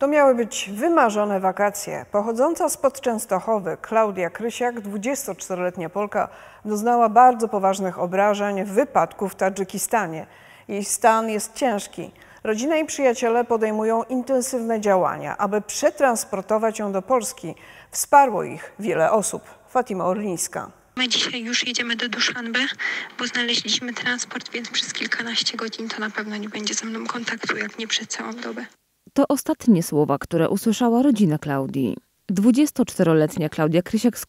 To miały być wymarzone wakacje. Pochodząca spod Częstochowy Klaudia Krysiak, 24-letnia Polka, doznała bardzo poważnych obrażeń w wypadku w Tadżykistanie. Jej stan jest ciężki. Rodzina i przyjaciele podejmują intensywne działania, aby przetransportować ją do Polski. Wsparło ich wiele osób. Fatima Orlińska. My dzisiaj już jedziemy do Duszanbe, bo znaleźliśmy transport, więc przez kilkanaście godzin to na pewno nie będzie ze mną kontaktu, jak nie przez całą dobę. To ostatnie słowa, które usłyszała rodzina Klaudii. 24-letnia Klaudia Krysiak z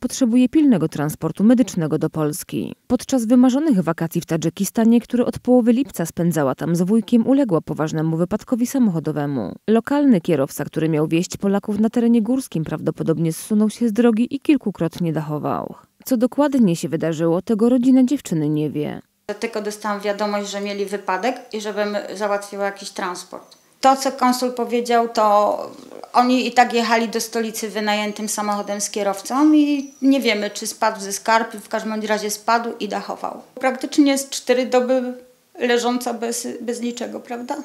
potrzebuje pilnego transportu medycznego do Polski. Podczas wymarzonych wakacji w Tadżykistanie, które od połowy lipca spędzała tam z wujkiem, uległa poważnemu wypadkowi samochodowemu. Lokalny kierowca, który miał wieść Polaków na terenie górskim, prawdopodobnie zsunął się z drogi i kilkukrotnie dachował. Co dokładnie się wydarzyło, tego rodzina dziewczyny nie wie. Tylko dostałam wiadomość, że mieli wypadek i żebym załatwiła jakiś transport. To, co konsul powiedział, to oni i tak jechali do stolicy wynajętym samochodem z kierowcą i nie wiemy, czy spadł ze skarpy, w każdym razie spadł i dachował. Praktycznie z cztery doby leżąca bez, bez niczego, prawda?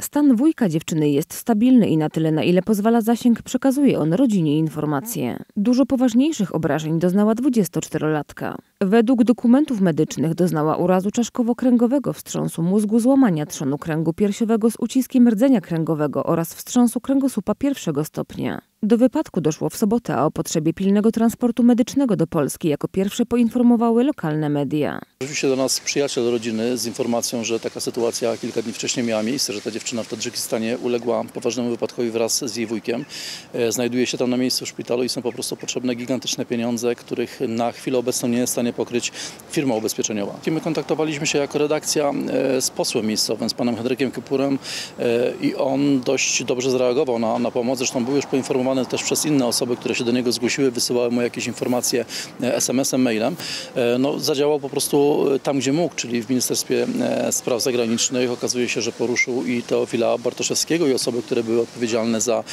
Stan wujka dziewczyny jest stabilny i na tyle, na ile pozwala zasięg, przekazuje on rodzinie informacje. Dużo poważniejszych obrażeń doznała 24-latka. Według dokumentów medycznych doznała urazu czaszkowo-kręgowego, wstrząsu mózgu, złamania trzonu kręgu piersiowego z uciskiem rdzenia kręgowego oraz wstrząsu kręgosłupa pierwszego stopnia. Do wypadku doszło w sobotę, a o potrzebie pilnego transportu medycznego do Polski jako pierwsze poinformowały lokalne media. Zwrócił się do nas przyjaciel rodziny z informacją, że taka sytuacja kilka dni wcześniej miała miejsce, że ta dziewczyna w Tadżykistanie uległa poważnemu wypadkowi wraz z jej wujkiem. E, Znajduje się tam na miejscu w szpitalu i są po prostu potrzebne gigantyczne pieniądze, których na chwilę obecną nie jest w stanie pokryć firma ubezpieczeniowa. My kontaktowaliśmy się jako redakcja e, z posłem miejscowym, z panem Henrykiem Kypurem e, i on dość dobrze zareagował na, na pomoc. Zresztą był już poinformowany też przez inne osoby, które się do niego zgłosiły, wysyłały mu jakieś informacje e, SMS-em, mailem. E, No, zadziałał po prostu e, tam, gdzie mógł, czyli w Ministerstwie Spraw Zagranicznych. Okazuje się, że poruszył i Teofila Bartoszewskiego i osoby, które były odpowiedzialne za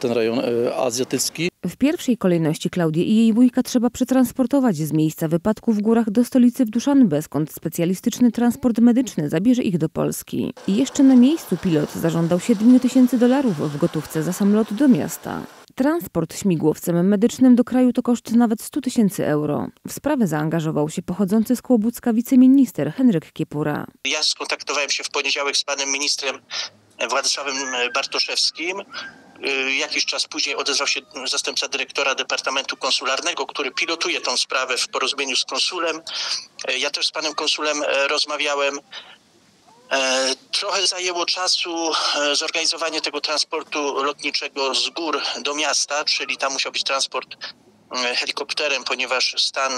ten rejon azjatycki. W pierwszej kolejności Klaudię i jej wujka trzeba przetransportować z miejsca wypadku w górach do stolicy w Duszanbe, skąd specjalistyczny transport medyczny zabierze ich do Polski. I jeszcze na miejscu pilot zażądał 7 tysięcy dolarów w gotówce za samolot do miasta. Transport śmigłowcem medycznym do kraju to koszt nawet 100 tysięcy euro. W sprawę zaangażował się pochodzący z Kłobucka wiceminister Henryk Kiepura. Ja skontaktowałem się w poniedziałek z panem ministrem Władysławem Bartoszewskim. Y, Jakiś czas później odezwał się zastępca dyrektora Departamentu Konsularnego, który pilotuje tą sprawę w porozumieniu z konsulem. Y, Ja też z panem konsulem e, rozmawiałem. E, Trochę zajęło czasu e, zorganizowanie tego transportu lotniczego z gór do miasta, czyli tam musiał być transport e, helikopterem, ponieważ stan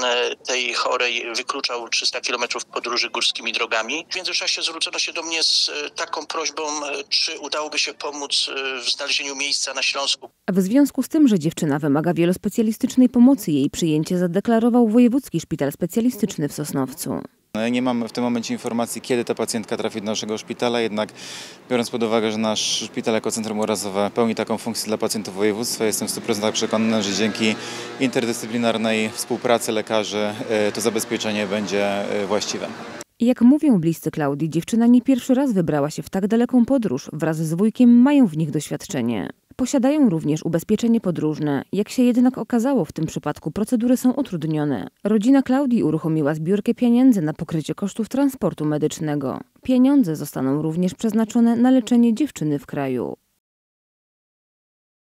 tej chorej wykluczał 300 km podróży górskimi drogami. W międzyczasie zwrócono się do mnie z taką prośbą, czy udałoby się pomóc w znalezieniu miejsca na Śląsku. W związku z tym, że dziewczyna wymaga wielospecjalistycznej pomocy, jej przyjęcie zadeklarował Wojewódzki Szpital Specjalistyczny w Sosnowcu. No, Nie mamy w tym momencie informacji, kiedy ta pacjentka trafi do naszego szpitala, jednak biorąc pod uwagę, że nasz szpital jako centrum urazowe pełni taką funkcję dla pacjentów województwa, jestem w 100% przekonany, że dzięki interdyscyplinarnej współpracy lekarzy e, to zabezpieczenie będzie e, właściwe. Jak mówią bliscy Klaudii, dziewczyna nie pierwszy raz wybrała się w tak daleką podróż. Wraz z wujkiem mają w nich doświadczenie. Posiadają również ubezpieczenie podróżne. Jak się jednak okazało, w tym przypadku procedury są utrudnione. Rodzina Klaudii uruchomiła zbiórkę pieniędzy na pokrycie kosztów transportu medycznego. Pieniądze zostaną również przeznaczone na leczenie dziewczyny w kraju.